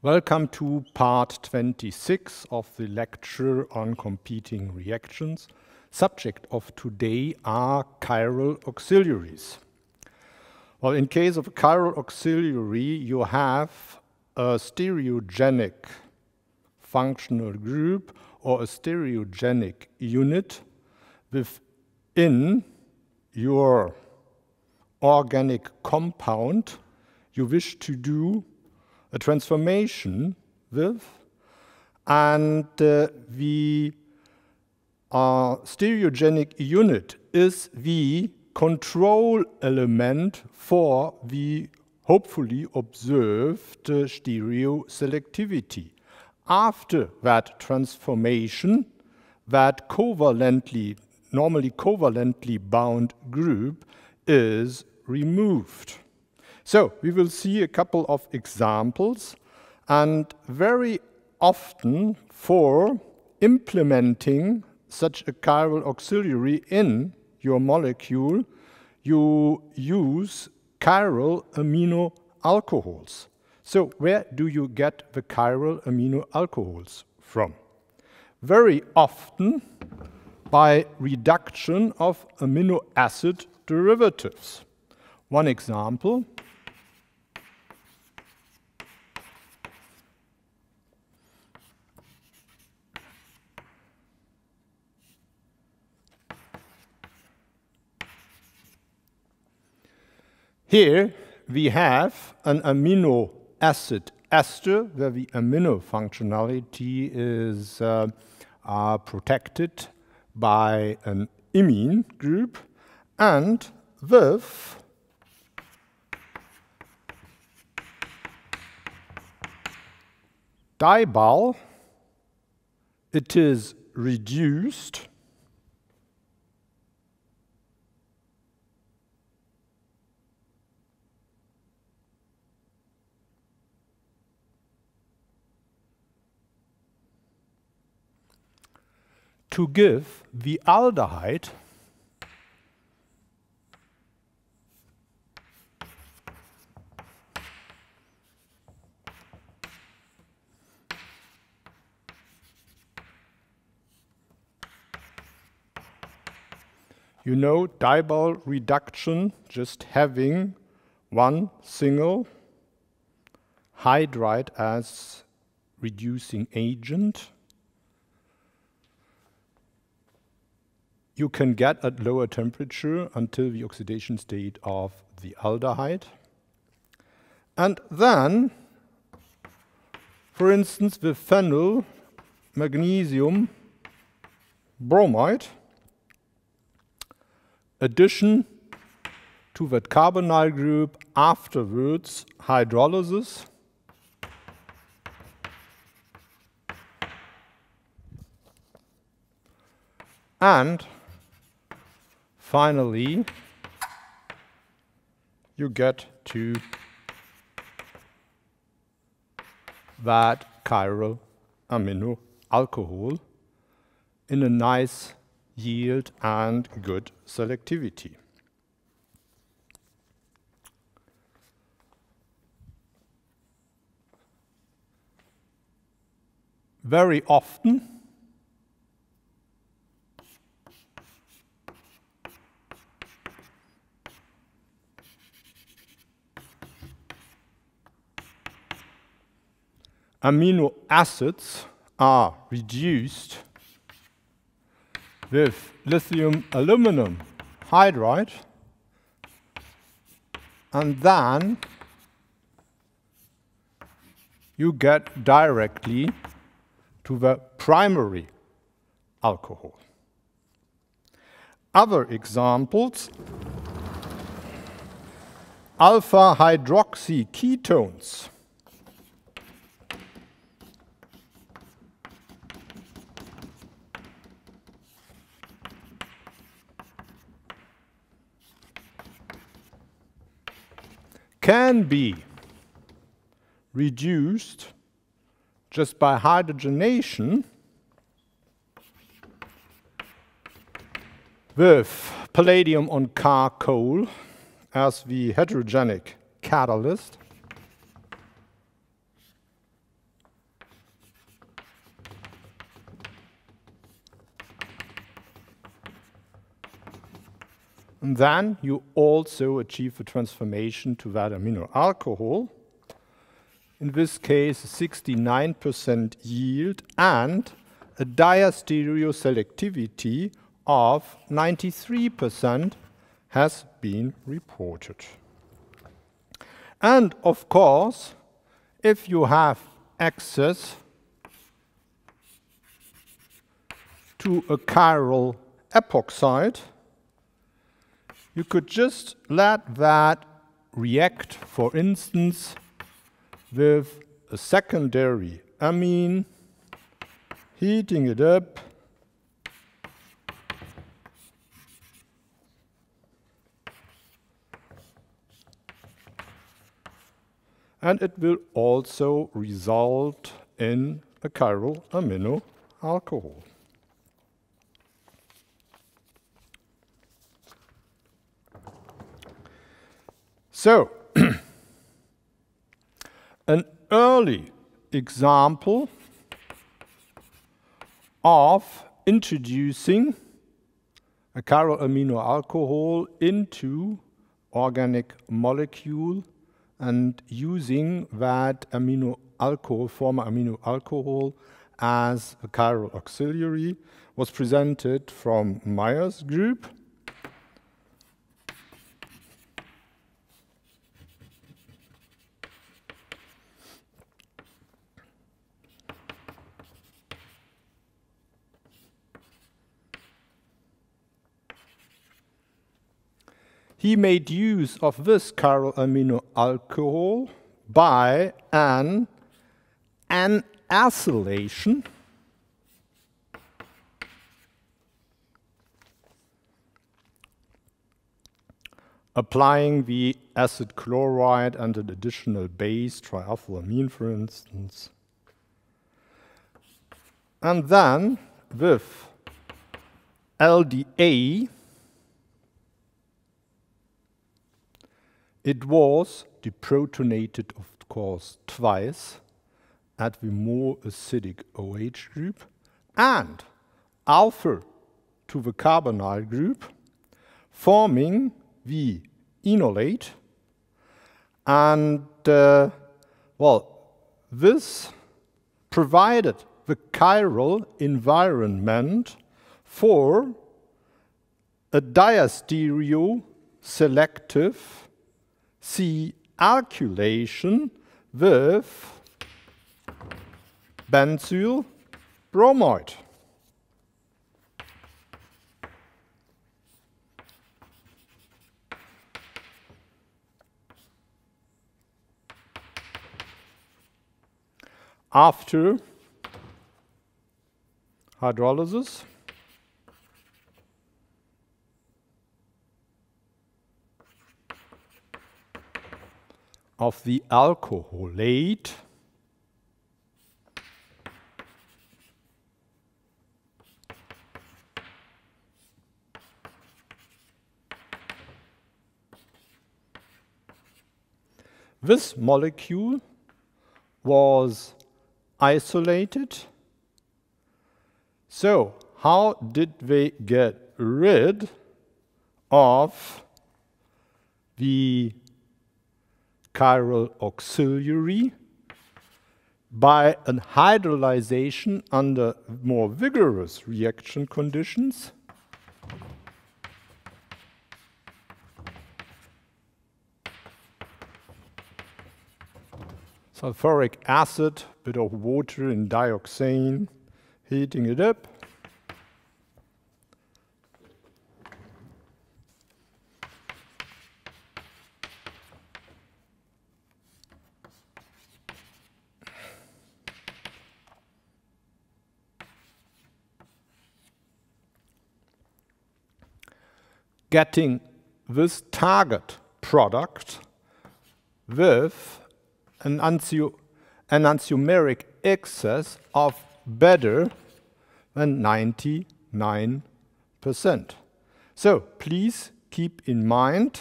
Welcome to part 26 of the lecture on competing reactions. Subject of today are chiral auxiliaries. Well, in case of a chiral auxiliary, you have a stereogenic functional group or a stereogenic unit within your organic compound you wish to do a transformation with, and uh, the uh, stereogenic unit is the control element for the hopefully observed uh, stereo selectivity. After that transformation, that covalently, normally covalently bound group is removed. So we will see a couple of examples and very often for implementing such a chiral auxiliary in your molecule, you use chiral amino alcohols. So where do you get the chiral amino alcohols from? Very often by reduction of amino acid derivatives. One example Here we have an amino acid ester where the amino functionality is uh, protected by an imine group and with dibal it is reduced to give the aldehyde You know dibal reduction, just having one single hydride as reducing agent you can get at lower temperature until the oxidation state of the aldehyde. And then, for instance, with phenyl magnesium bromide, addition to that carbonyl group afterwards hydrolysis and finally, you get to that chiral amino alcohol in a nice yield and good selectivity. Very often, amino acids are reduced with lithium aluminum hydride and then you get directly to the primary alcohol. Other examples alpha hydroxy ketones can be reduced just by hydrogenation with palladium on charcoal as the heterogenic catalyst. And then you also achieve a transformation to that amino alcohol. In this case, 69% yield and a diastereo selectivity of 93% has been reported. And of course, if you have access to a chiral epoxide, you could just let that react, for instance, with a secondary amine, heating it up, and it will also result in a chiral amino alcohol. So, an early example of introducing a chiral amino alcohol into organic molecule and using that amino alcohol, former amino alcohol, as a chiral auxiliary was presented from Meyer's group he made use of this chiral amino alcohol by an an acylation applying the acid chloride and an additional base, triethylamine for instance. And then with LDA, It was deprotonated, of course, twice at the more acidic OH group and alpha to the carbonyl group, forming the enolate. And, uh, well, this provided the chiral environment for a diastereo selective C alkylation with benzyl bromide. After hydrolysis, of the alcoholate This molecule was isolated. So, how did they get rid of the chiral auxiliary by an hydrolyzation under more vigorous reaction conditions. Sulfuric acid, bit of water and dioxane, heating it up. Getting this target product with an enantiomeric excess of better than 99%. So please keep in mind,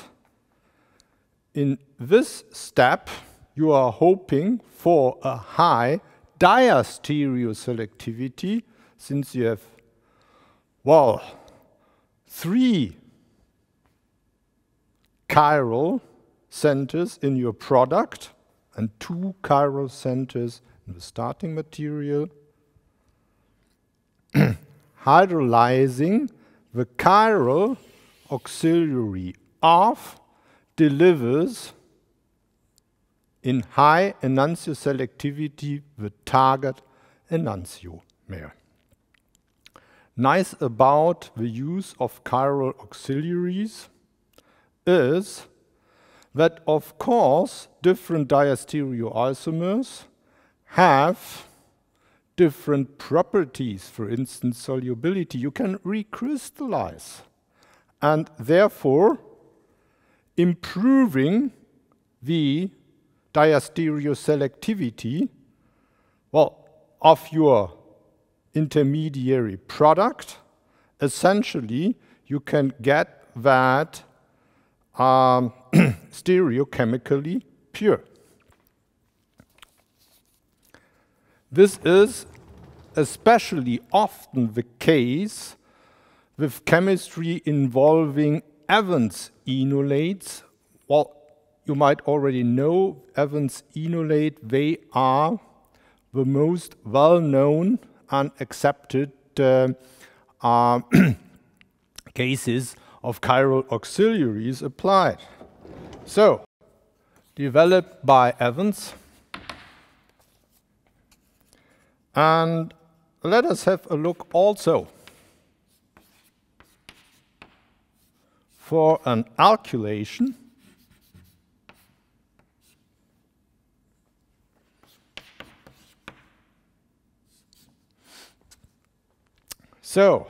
in this step, you are hoping for a high diastereo selectivity since you have, well, three chiral centers in your product and two chiral centers in the starting material, hydrolyzing the chiral auxiliary of delivers in high enantioselectivity the target enantiomer. Nice about the use of chiral auxiliaries is that of course different diastereoisomers have different properties, for instance solubility. You can recrystallize and therefore improving the diastereoselectivity well, of your intermediary product, essentially you can get that um, stereochemically pure. This is especially often the case with chemistry involving Evans enolates. Well, you might already know Evans enolate, they are the most well-known and accepted uh, uh, cases of chiral auxiliaries applied. So, developed by Evans. And let us have a look also for an alkylation So,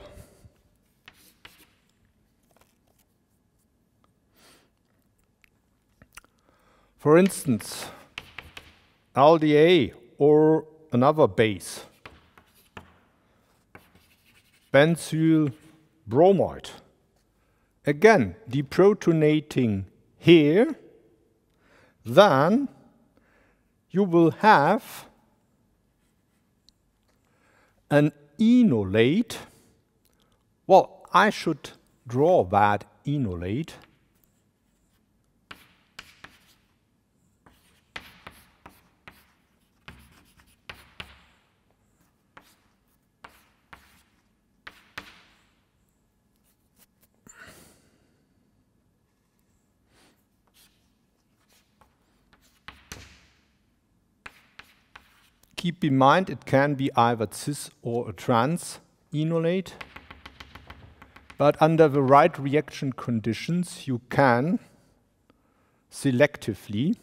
for instance, aldehyde or another base, benzyl bromide. Again, deprotonating here, then you will have an enolate well, I should draw that enolate. Keep in mind it can be either cis or a trans enolate. But under the right reaction conditions, you can selectively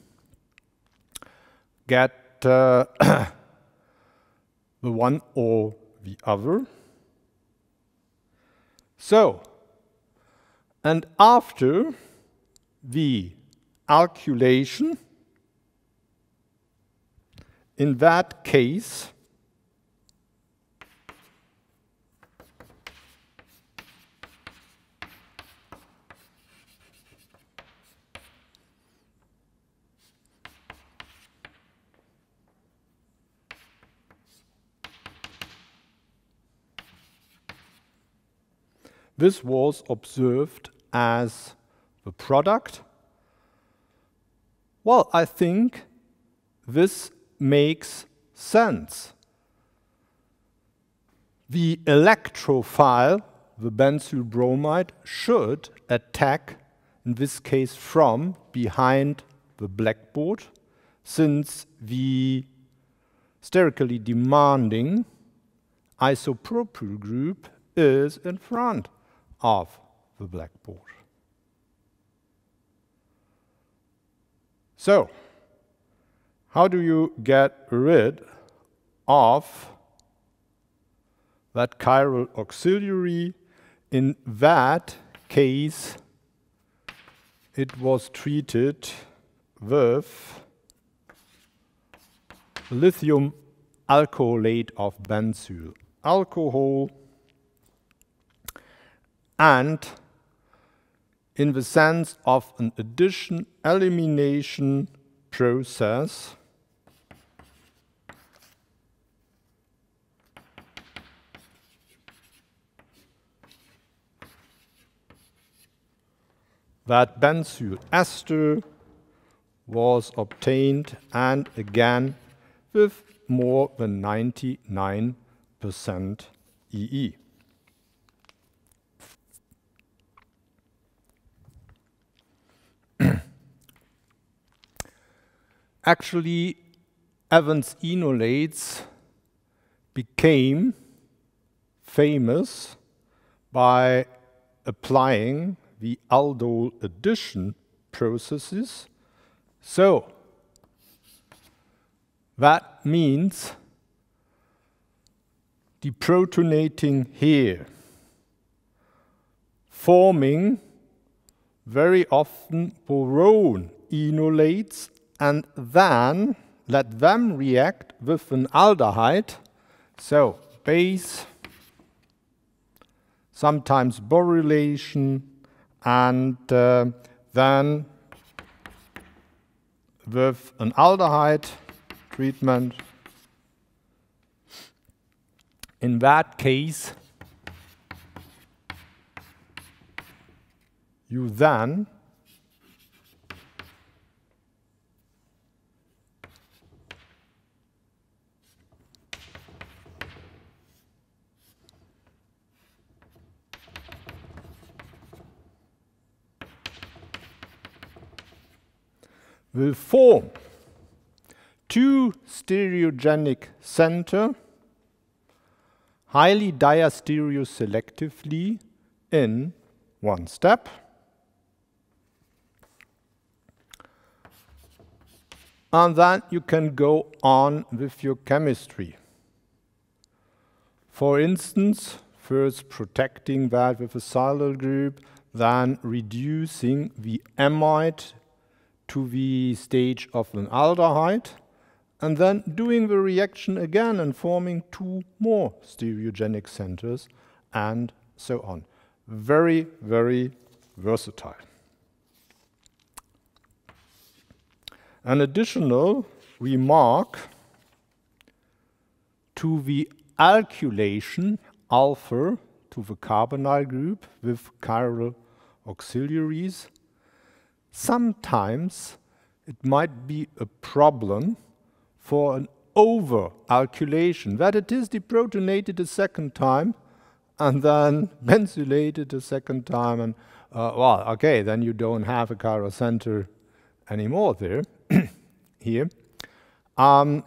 get uh, the one or the other. So, and after the alkylation, in that case, This was observed as the product. Well, I think this makes sense. The electrophile, the benzyl bromide, should attack, in this case from behind the blackboard, since the sterically demanding isopropyl group is in front of the blackboard. So, how do you get rid of that chiral auxiliary? In that case, it was treated with lithium alcoholate of benzyl alcohol and in the sense of an addition elimination process that benzyl ester was obtained and again with more than 99% EE. Actually, Evans enolates became famous by applying the aldol addition processes. So that means deprotonating here, forming very often boron enolates and then let them react with an aldehyde. So base, sometimes borylation, and uh, then with an aldehyde treatment. In that case, you then will form two stereogenic center highly diastereoselectively in one step. And then you can go on with your chemistry. For instance, first protecting that with a silyl group, then reducing the amide to the stage of an aldehyde, and then doing the reaction again and forming two more stereogenic centers, and so on. Very, very versatile. An additional remark to the alkylation alpha to the carbonyl group with chiral auxiliaries sometimes it might be a problem for an over-alkylation, that it is deprotonated a second time and then benzylated a second time, and uh, well, okay, then you don't have a chiral center anymore there, here. Um,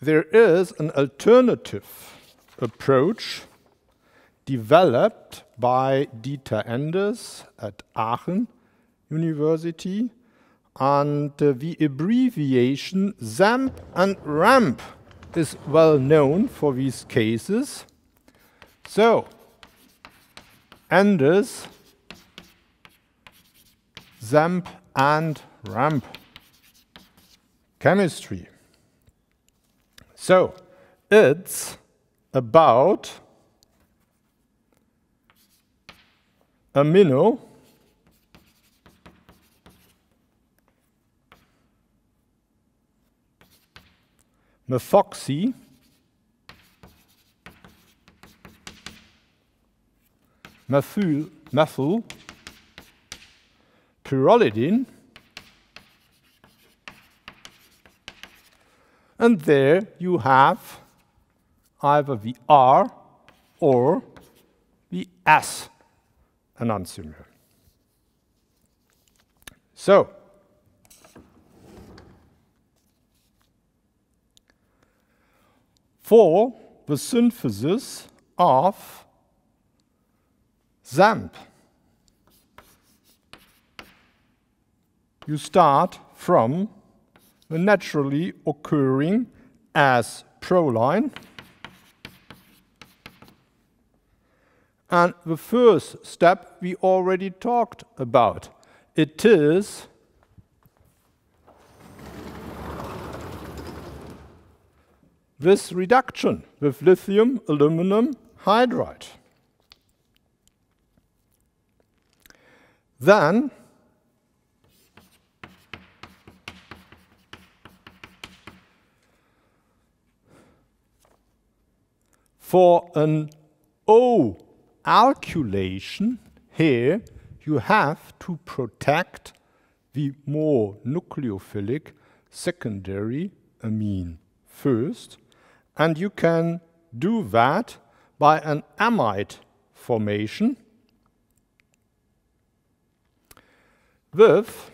there is an alternative approach developed by Dieter Enders at Aachen University. And uh, the abbreviation SAMP and RAMP is well known for these cases. So, Enders, SAMP and RAMP chemistry. So, it's about amino methoxy, methyl, methyl pyrrolidine, and there you have either the R or the S enantiomer. So, for the synthesis of SAMP. You start from the naturally occurring as proline. And the first step we already talked about. It is this reduction with lithium aluminum hydride. Then for an O alkylation here you have to protect the more nucleophilic secondary amine first, and you can do that by an amide formation. With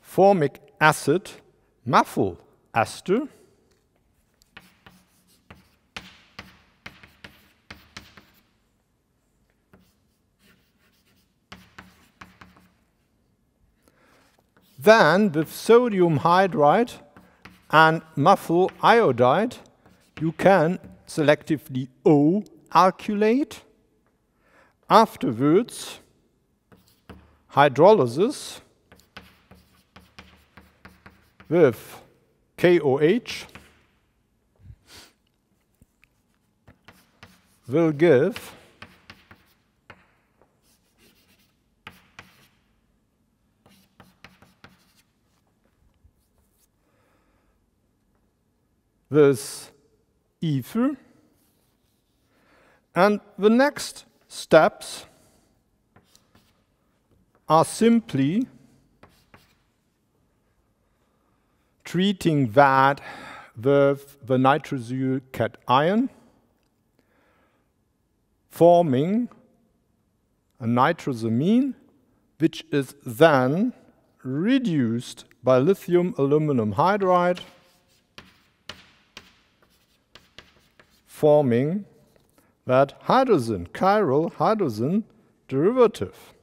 formic acid methyl ester Then, with sodium hydride and methyl iodide, you can selectively O alkylate. Afterwards, hydrolysis with KOH will give this ether. And the next steps are simply treating that with the nitrosyl cation, forming a nitrosamine, which is then reduced by lithium aluminum hydride forming that hydrazine, chiral hydrazine derivative.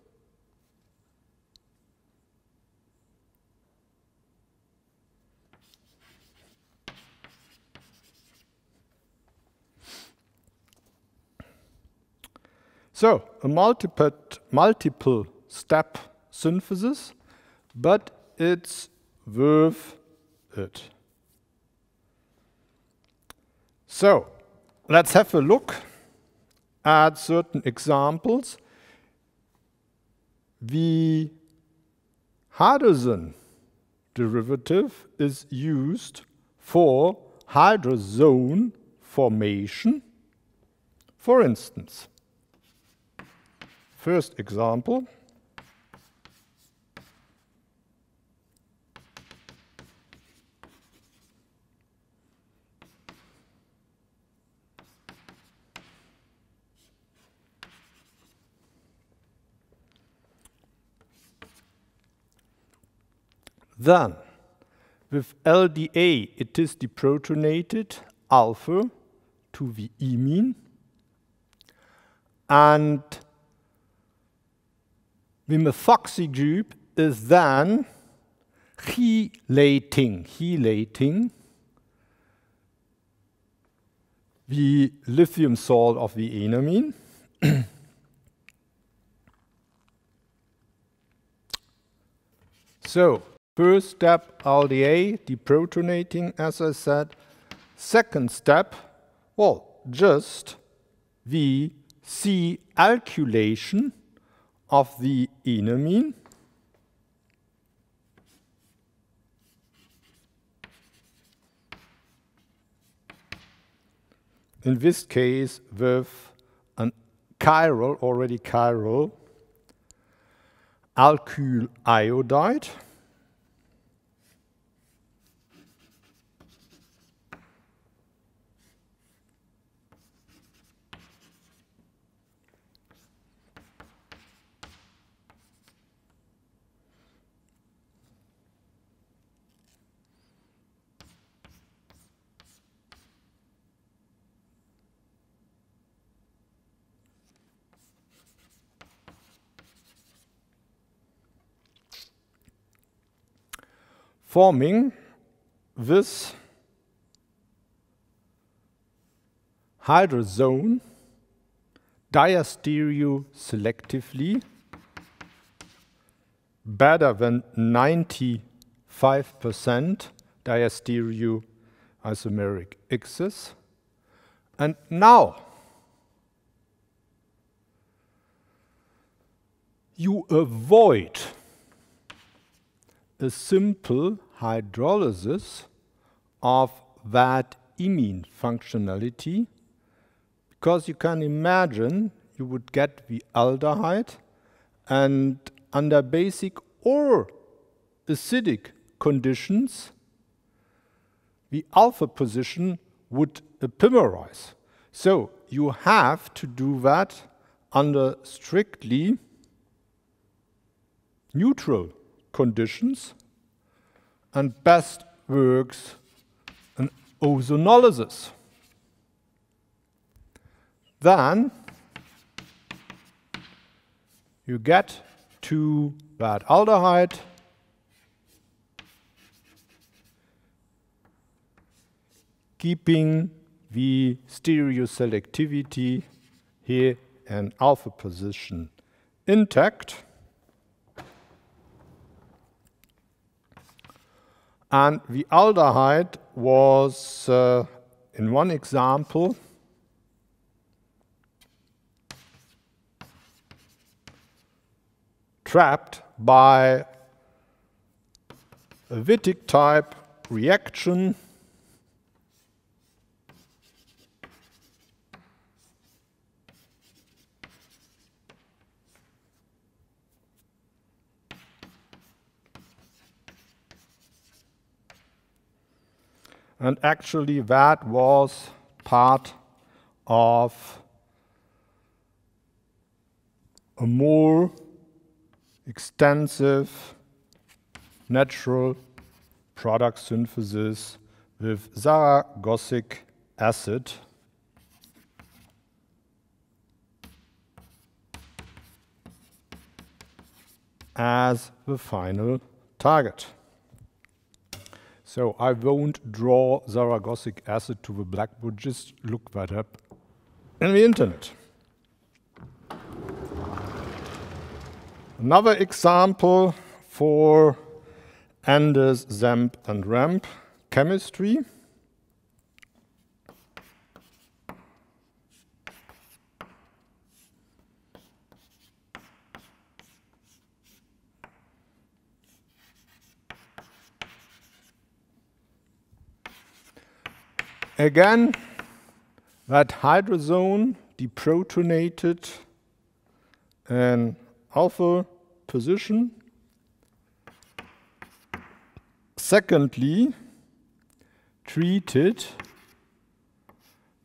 So, a multiple, multiple step synthesis, but it's worth it. So, let's have a look at certain examples. The hydrazine derivative is used for hydrazone formation. For instance, first example, Then, with LDA, it is deprotonated alpha to the imine. And the methoxy group is then chelating, chelating the lithium salt of the enamine. so, First step, LDA, deprotonating, as I said. Second step, well, just the C alkylation of the enamine. In this case, with an chiral, already chiral, alkyl iodide. Forming this hydrazone diastereo selectively better than 95% diastereo isomeric excess. And now you avoid a simple hydrolysis of that imine functionality because you can imagine you would get the aldehyde and under basic or acidic conditions, the alpha position would epimerize. So you have to do that under strictly neutral conditions and best works an ozonolysis. Then you get to that aldehyde keeping the stereoselectivity here and alpha position intact. And the aldehyde was, uh, in one example, trapped by a Wittig type reaction And actually, that was part of a more extensive natural product synthesis with zaragozic acid as the final target. So I won't draw zaragozic acid to the blackboard, just look that up in the internet. Another example for Enders, SAMP, and Ramp chemistry. Again, that hydrazone deprotonated an alpha position. Secondly, treated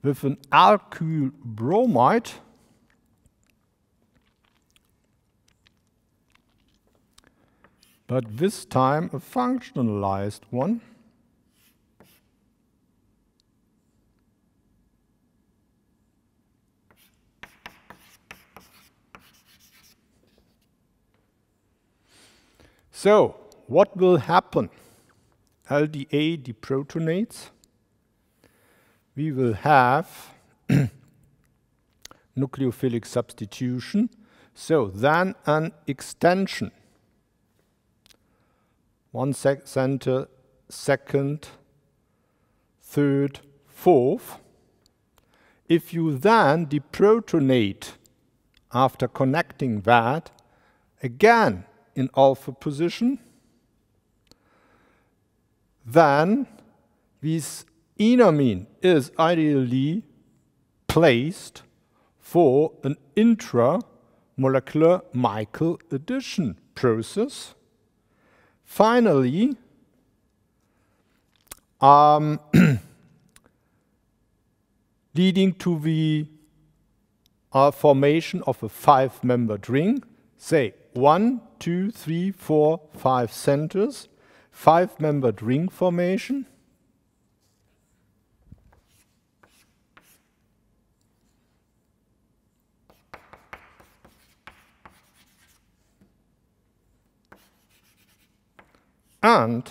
with an alkyl bromide but this time a functionalized one. So, what will happen? LDA deprotonates. We will have nucleophilic substitution. So, then an extension. One sec center, second, third, fourth. If you then deprotonate after connecting that, again in alpha position, then this enamine is ideally placed for an intramolecular Michael addition process. Finally, um, leading to the uh, formation of a five-membered ring, say one, two, three, four, five centers, five-membered ring formation. And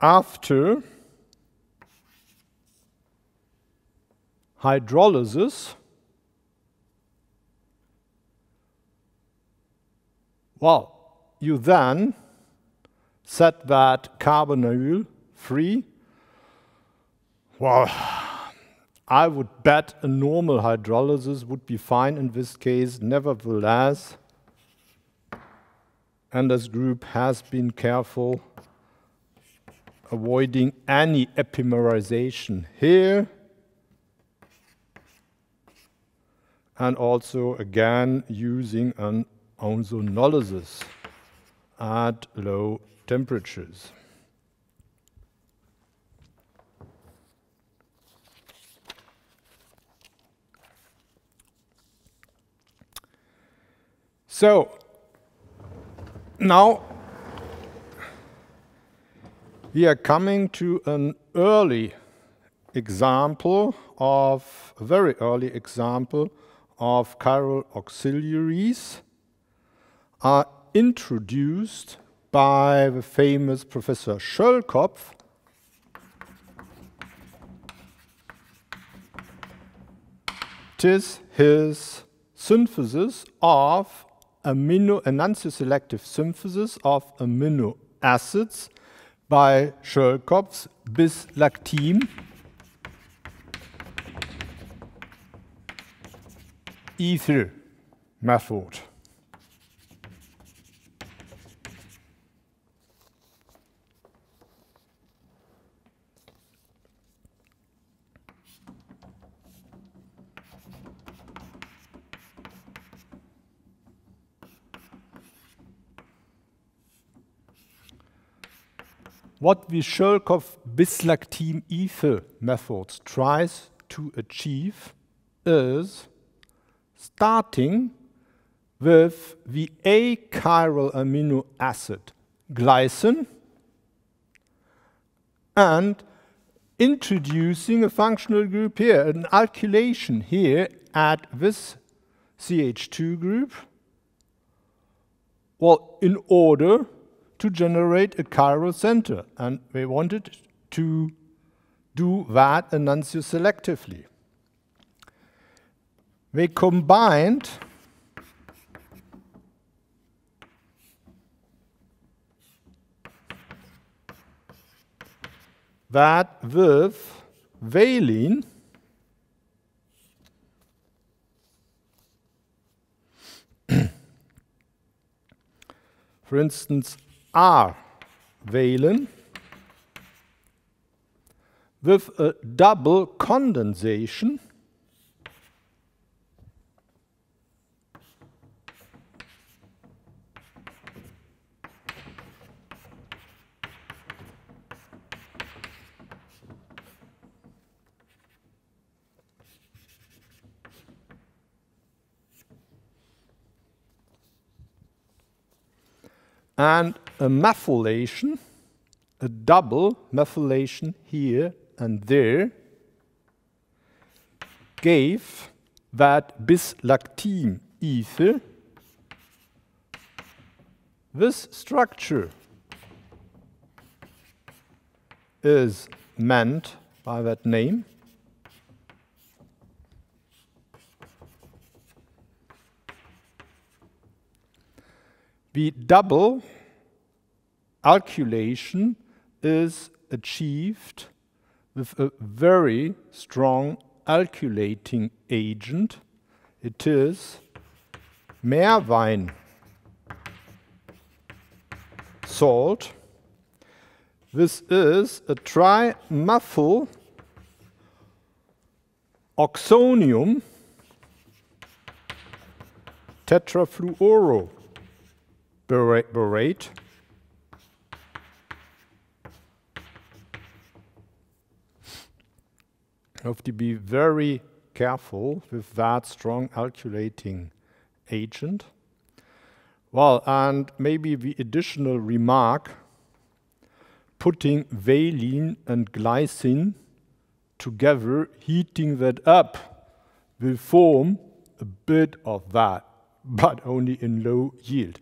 after hydrolysis, well, you then set that carbonyl free. Well, I would bet a normal hydrolysis would be fine in this case. Nevertheless, Enders Group has been careful avoiding any epimerization here. And also, again, using an ozonolysis at low temperatures. So now we are coming to an early example of, a very early example of chiral auxiliaries are introduced by the famous Professor Schöllkopf, tis his synthesis of amino enantioselective synthesis of amino acids by Schöllkopf's bislactim. Ether method. What the Schöllkopf bis-lactim ether method tries to achieve is starting with the achiral amino acid glycine and introducing a functional group here, an alkylation here at this CH2 group, well, in order to generate a chiral center. And we wanted to do that enantioselectively. They combined that with valine for instance R valine with a double condensation and a methylation, a double methylation here and there, gave that bis-lactim ether this structure is meant by that name. The double alkylation is achieved with a very strong alkylating agent. It is Meerwein salt. This is a trimethyl oxonium tetrafluoro borate. You have to be very careful with that strong alkylating agent. Well, and maybe the additional remark, putting valine and glycine together, heating that up, will form a bit of that, but only in low yield.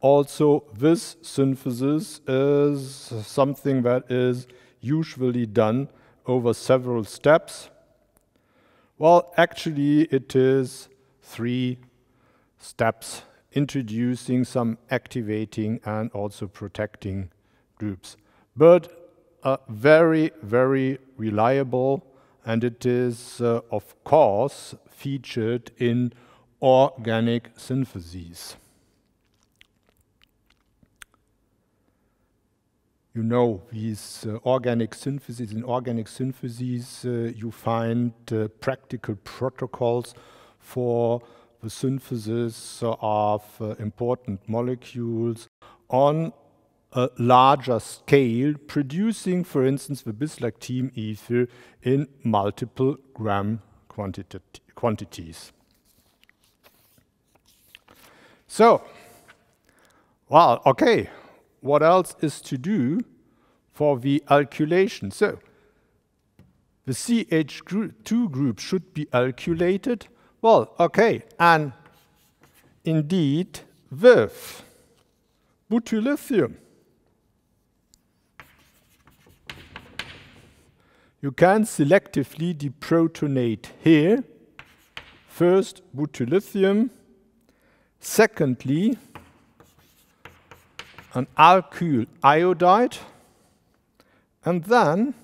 Also, this synthesis is something that is usually done over several steps. Well, actually, it is three steps introducing some activating and also protecting groups. But uh, very, very reliable, and it is, uh, of course, featured in organic syntheses. You know these uh, organic syntheses. In organic syntheses, uh, you find uh, practical protocols for the synthesis of uh, important molecules on a larger scale, producing, for instance, the bis-lactim ether in multiple gram quantities. So, well, okay, what else is to do for the alkylation? So, the CH2 group should be alkylated. Well, okay, and indeed with butyllithium. You can selectively deprotonate here. First, butyllithium. Secondly, an alkyl iodide. And then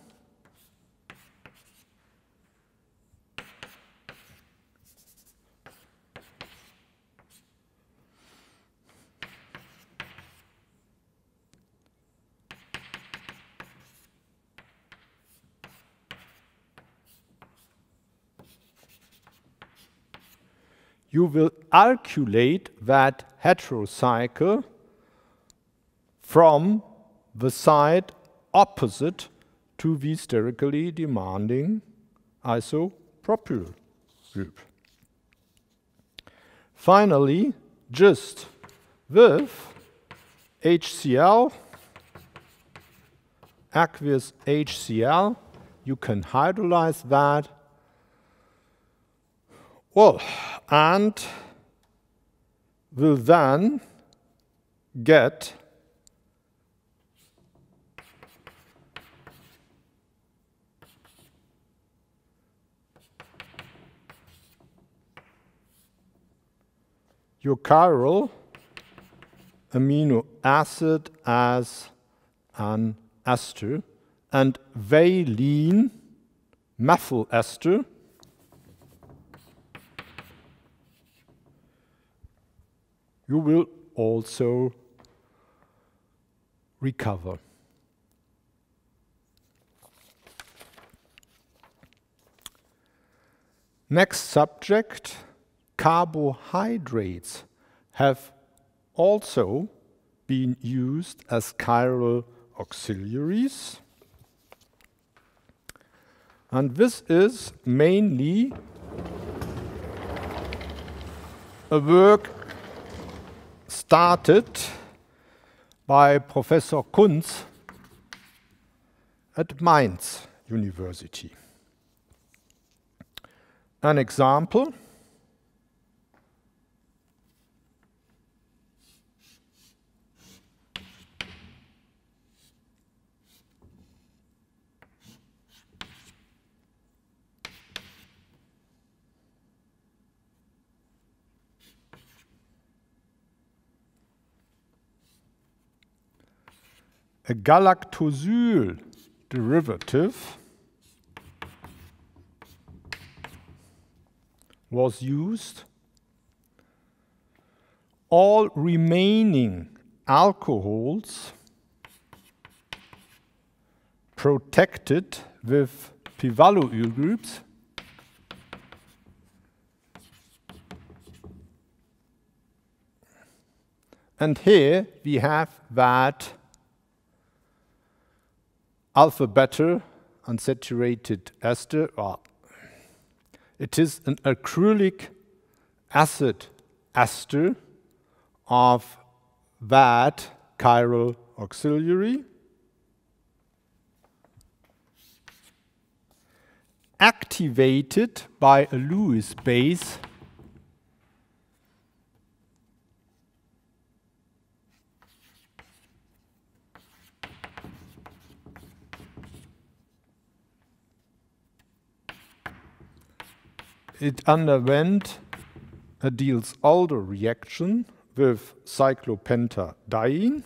you will alkylate that heterocycle from the side opposite to the sterically demanding isopropyl group. Finally, just with HCl, aqueous HCl, you can hydrolyze that well, and will then get your chiral amino acid as an ester and valine methyl ester you will also recover. Next subject, carbohydrates have also been used as chiral auxiliaries. And this is mainly a work started by Professor Kunz at Mainz University. An example a galactosyl derivative was used, all remaining alcohols protected with Pivaloyl groups and here we have that alpha beta unsaturated ester. Well, it is an acrylic acid ester of that chiral auxiliary activated by a Lewis base it underwent a Diels-Alder reaction with cyclopentadiene.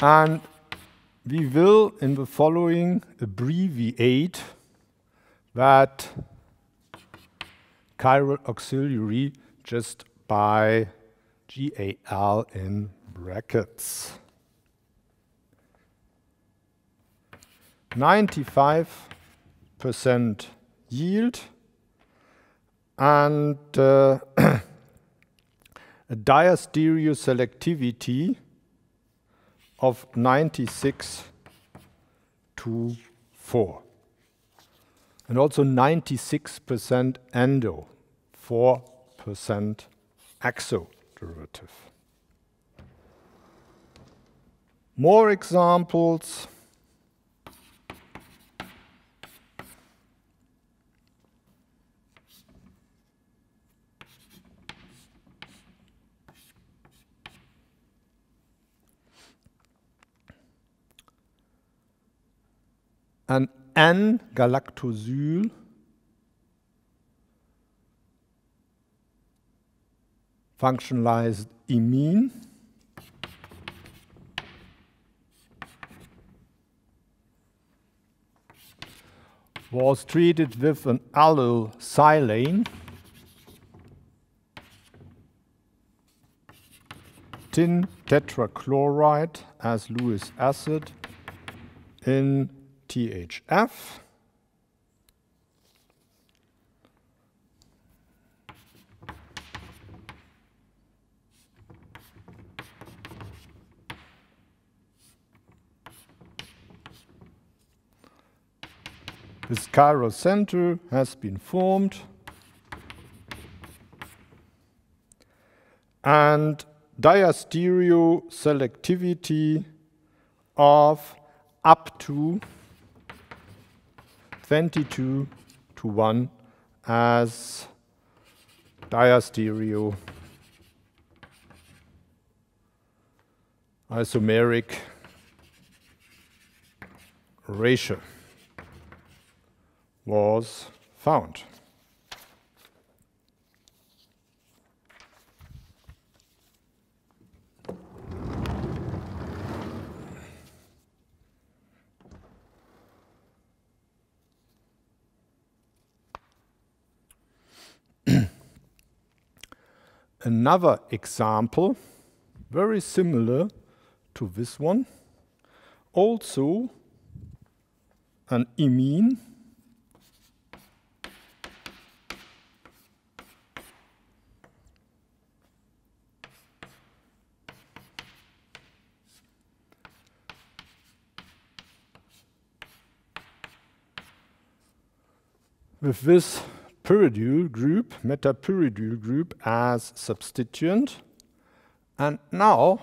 And we will in the following abbreviate that chiral auxiliary just by GAL in brackets. 95% yield and uh, a diastereo selectivity of 96 to 4. And also 96% endo, 4% exo derivative. More examples. N-galactosyl functionalized imine was treated with an allyl silane tin tetrachloride as Lewis acid in THF. This chiral center has been formed and diastereo selectivity of up to 22 to 1 as diastereo isomeric ratio was found. Another example, very similar to this one, also an imine with this pyridyl group, metapyridyl group as substituent. And now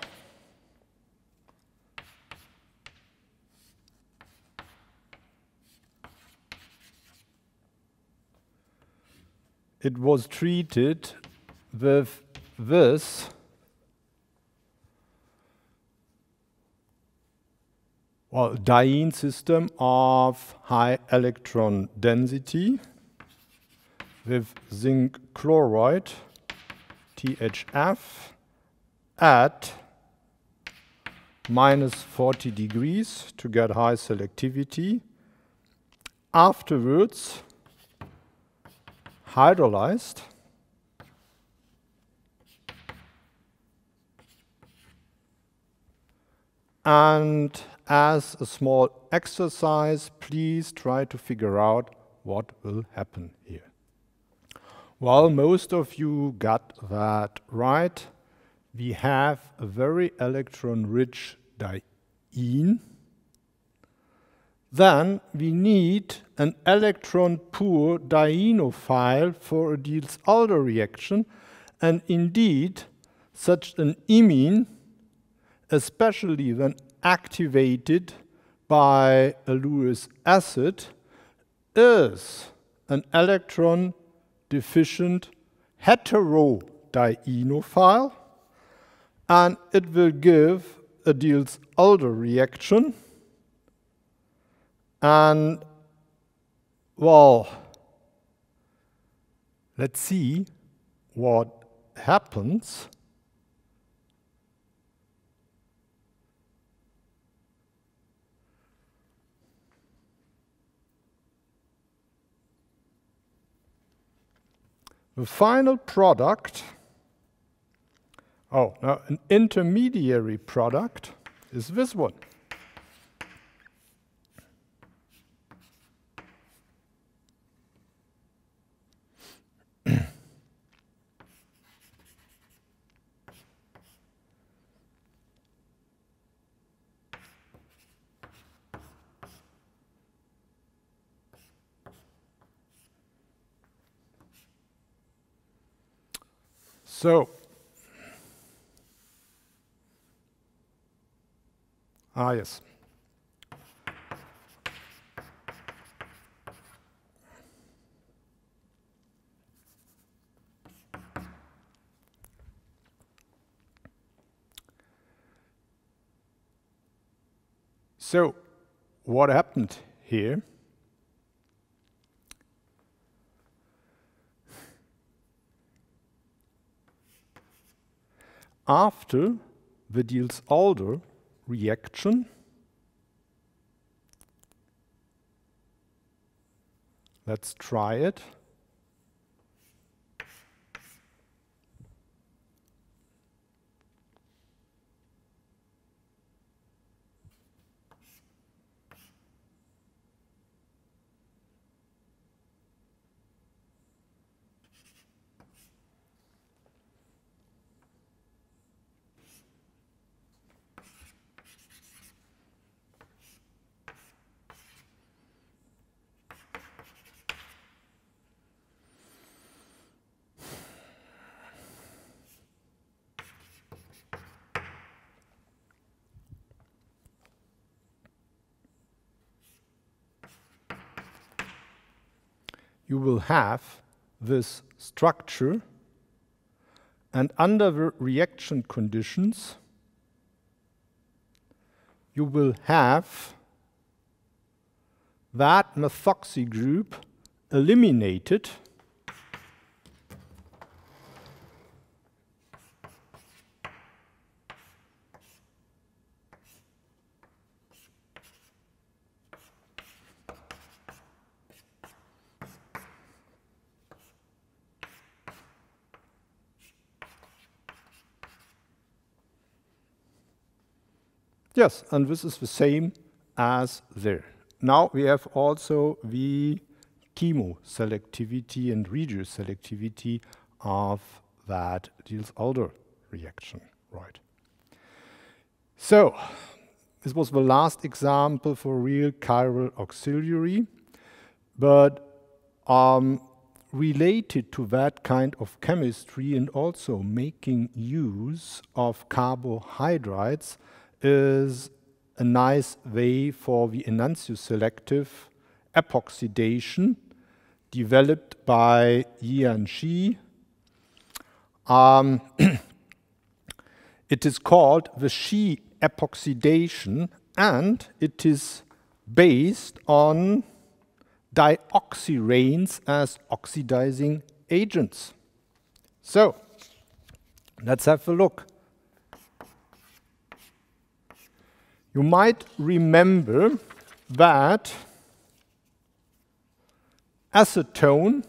it was treated with this well, diene system of high electron density with zinc chloride, THF, at minus 40 degrees to get high selectivity. Afterwards, hydrolyzed and as a small exercise, please try to figure out what will happen here. Well, most of you got that right. We have a very electron-rich diene. Then we need an electron-poor dienophile for a Diels-Alder reaction. And indeed, such an imine, especially when activated by a Lewis acid, is an electron deficient heterodienophile, and it will give a Diels-Alder reaction. And, well, let's see what happens. The final product, oh, now an intermediary product is this one. So, ah, yes. So, what happened here? After the Diels-Alder reaction, let's try it. You will have this structure and under the reaction conditions you will have that methoxy group eliminated Yes, and this is the same as there. Now we have also the chemo selectivity and reduced selectivity of that Diels-Alder reaction, right? So, this was the last example for real chiral auxiliary, but um, related to that kind of chemistry and also making use of carbohydrates, is a nice way for the enantioselective epoxidation developed by Yian Shi. Um, it is called the Shi epoxidation and it is based on dioxiranes as oxidizing agents. So, let's have a look. You might remember that acetone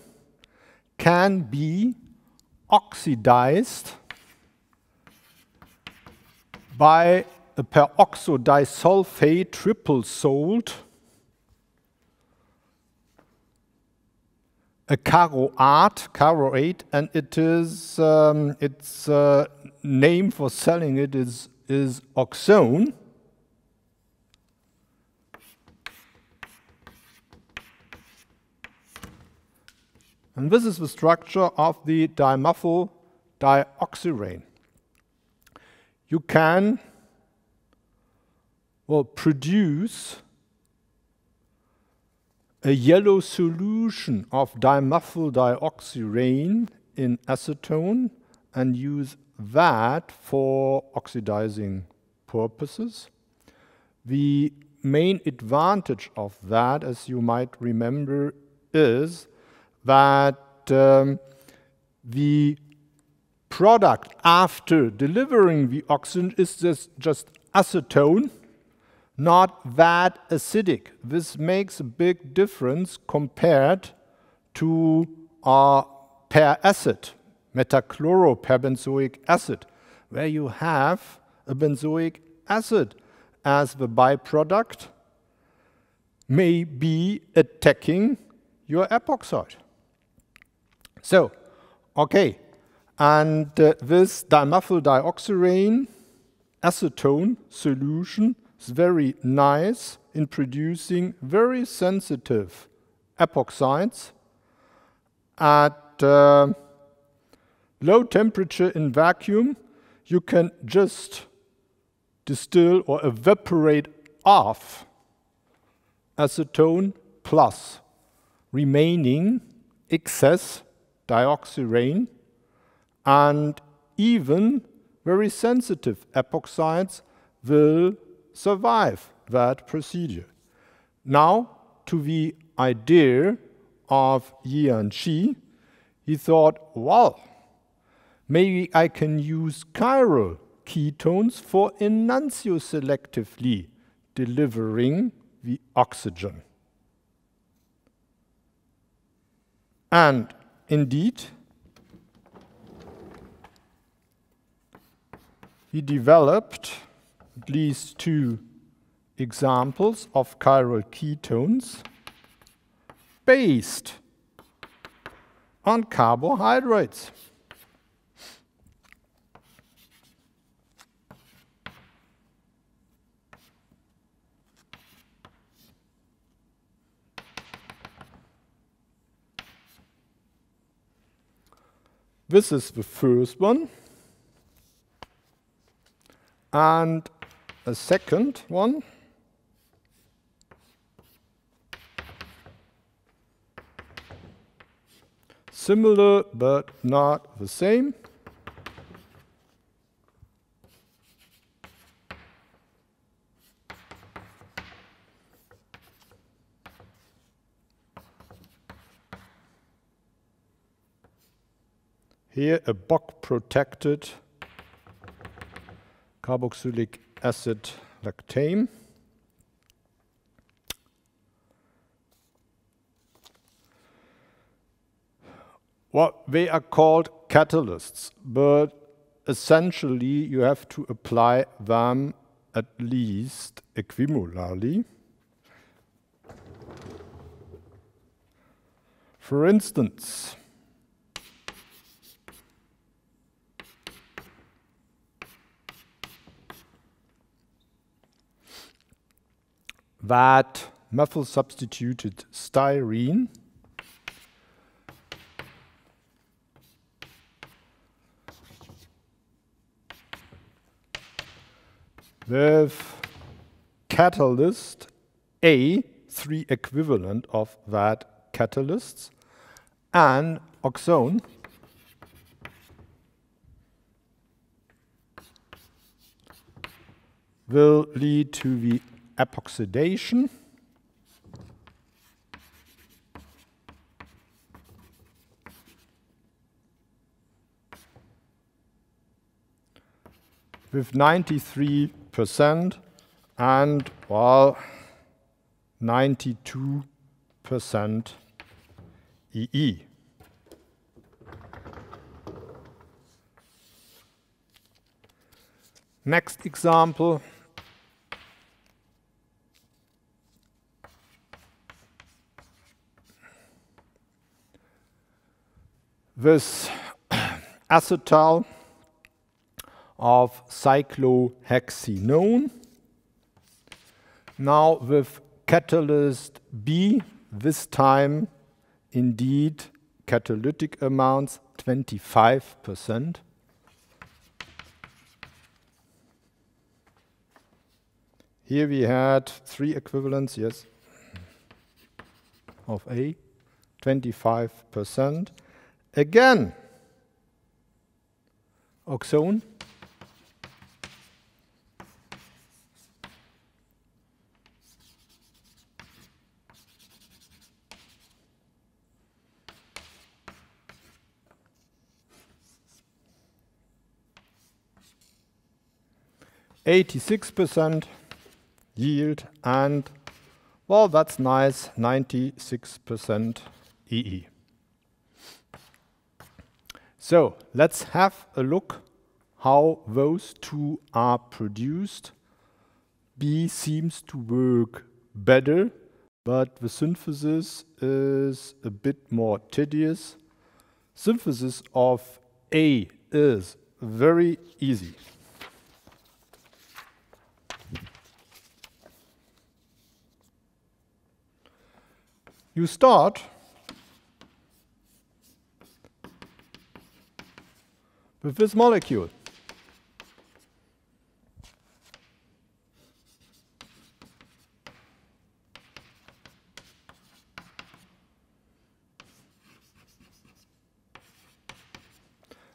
can be oxidized by a peroxodisulfate triple salt, a caroate, caroate, and it is um, its uh, name for selling it is is oxone. And this is the structure of the dimethyl dioxirane. You can well, produce a yellow solution of dimethyl dioxirane in acetone and use that for oxidizing purposes. The main advantage of that, as you might remember, is that um, the product after delivering the oxygen is just, just acetone, not that acidic. This makes a big difference compared to our per acid, metachloroperbenzoic acid, where you have a benzoic acid as the byproduct, may be attacking your epoxide. So, okay, and uh, this dimethyl dioxirane acetone solution is very nice in producing very sensitive epoxides at uh, low temperature in vacuum. You can just distill or evaporate off acetone plus remaining excess dioxirane and even very sensitive epoxides will survive that procedure. Now, to the idea of Yian Shi, he thought, well, maybe I can use chiral ketones for enantioselectively delivering the oxygen. And indeed, he developed at least two examples of chiral ketones based on carbohydrates. This is the first one. And a second one. Similar, but not the same. Here a Boc protected carboxylic acid lactame. Well, they are called catalysts, but essentially you have to apply them at least equimolarly. For instance, that methyl substituted styrene with catalyst A, three equivalent of that catalysts, and oxone will lead to the epoxidation. with 93% and, well, 92% EE. Next example this acetal of cyclohexenone. Now with catalyst B, this time indeed catalytic amounts 25%. Here we had three equivalents, yes, of A, 25%. Again, oxone. Eighty-six percent yield and well that's nice, ninety-six percent EE. So let's have a look how those two are produced. B seems to work better, but the synthesis is a bit more tedious. Synthesis of A is very easy. You start with this molecule.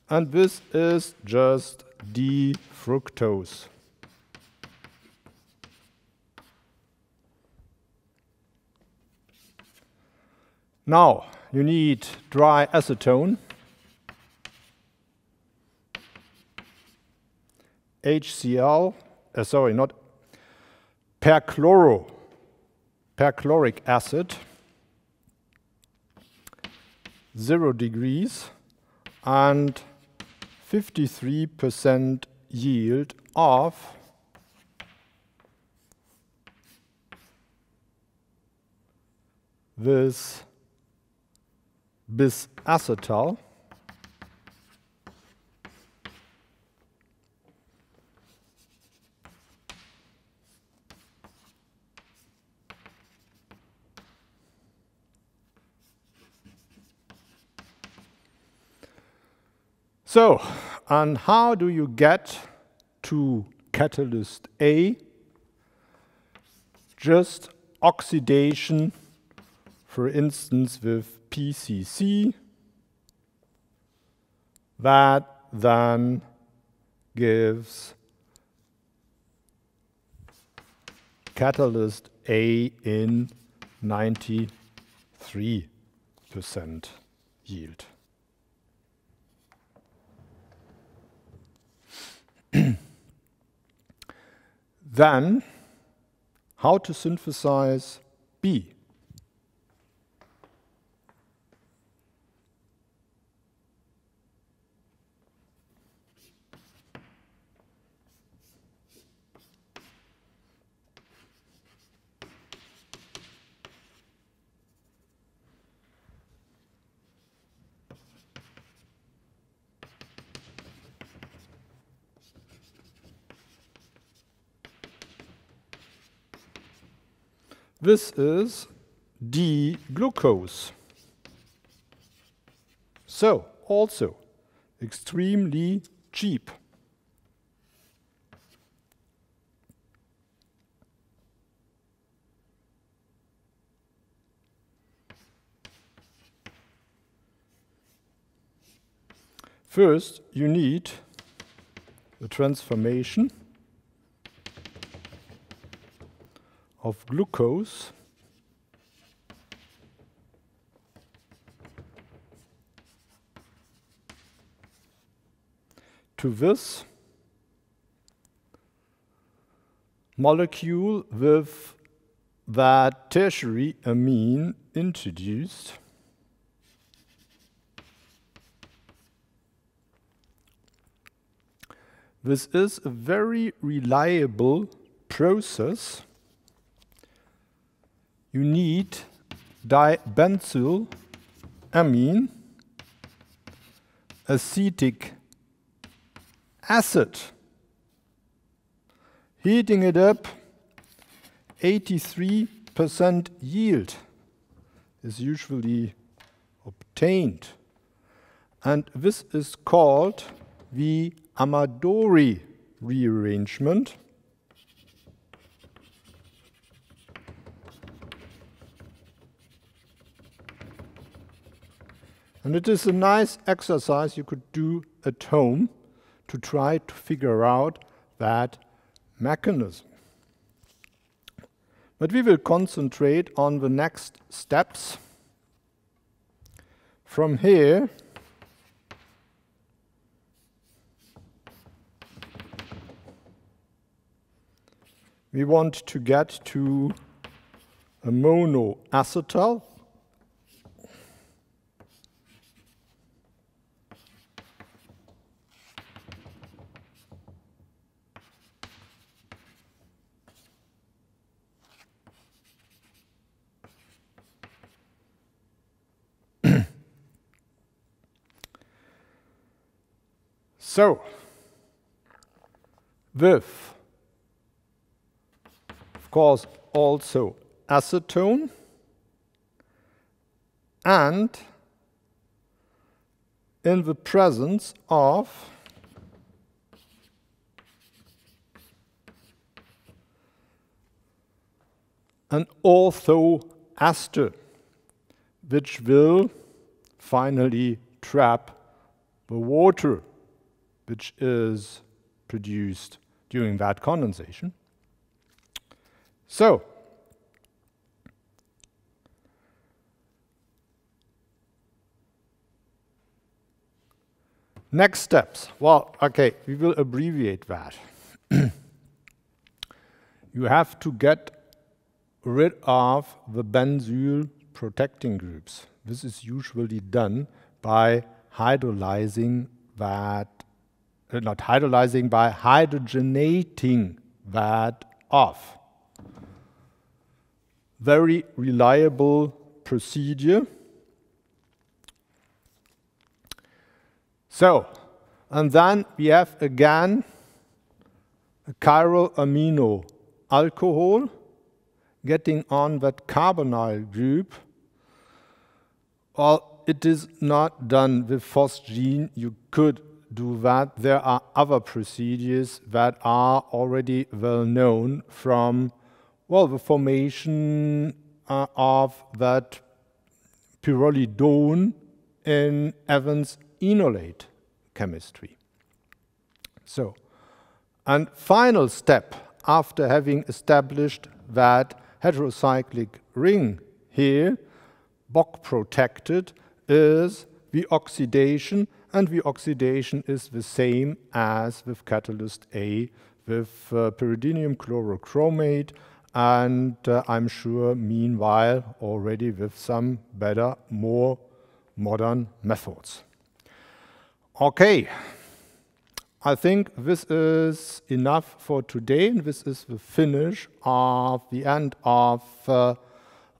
And this is just D-fructose. Now, you need dry acetone, HCl, uh, sorry, not perchloro, perchloric acid, zero degrees, and 53% yield of this bis-acetal So, and how do you get to catalyst A? Just oxidation, for instance, with PCC, that then gives catalyst A in 93% yield. then, how to synthesize B? This is D-glucose. So, also extremely cheap. First, you need the transformation of glucose to this molecule with that tertiary amine introduced. This is a very reliable process you need dibenzyl amine acetic acid. Heating it up, 83% yield is usually obtained. And this is called the Amadori rearrangement. And it is a nice exercise you could do at home to try to figure out that mechanism. But we will concentrate on the next steps. From here, we want to get to a monoacetal So, with, of course, also acetone and in the presence of an orthoester, which will finally trap the water which is produced during that condensation. So, next steps. Well, okay, we will abbreviate that. you have to get rid of the benzyl protecting groups. This is usually done by hydrolyzing that, uh, not hydrolyzing, by hydrogenating that off. Very reliable procedure. So, and then we have again a chiral amino alcohol getting on that carbonyl group. Well, it is not done with phosgene. You could do that. There are other procedures that are already well known from, well, the formation uh, of that pyrrolidone in Evans enolate chemistry. So, and final step after having established that heterocyclic ring here, Boc protected, is the oxidation, and the oxidation is the same as with catalyst A with uh, pyridinium chlorochromate, and uh, I'm sure meanwhile already with some better, more modern methods. Okay, I think this is enough for today, and this is the finish of the end of uh,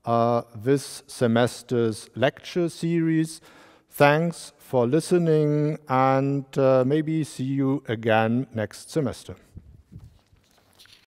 uh, this semester's lecture series. Thanks for listening and uh, maybe see you again next semester.